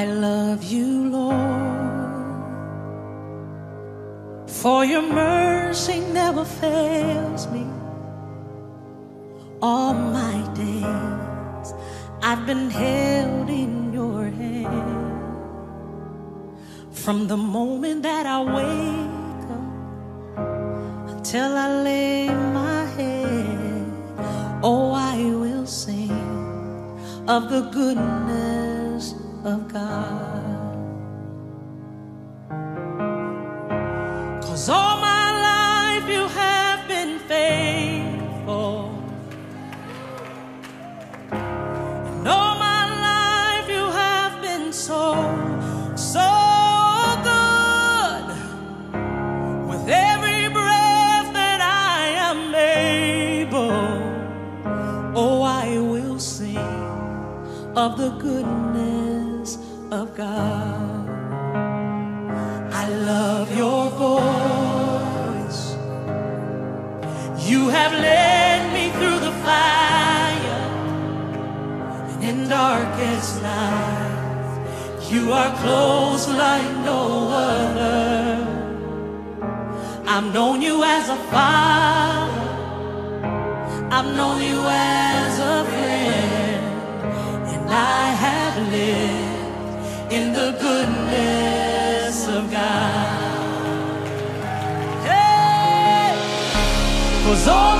I love you, Lord, for your mercy never fails me. All my days I've been held in your hand. From the moment that I wake up until I lay my head, oh, I will sing of the goodness God. Cause all my life you have been faithful. And all my life you have been so, so good. With every breath that I am able, oh, I will sing of the goodness of God. I love your voice. You have led me through the fire and in darkest night. You are close like no other. I've known you as a father. I've known you as a friend. And I in the goodness of God. 'Cause all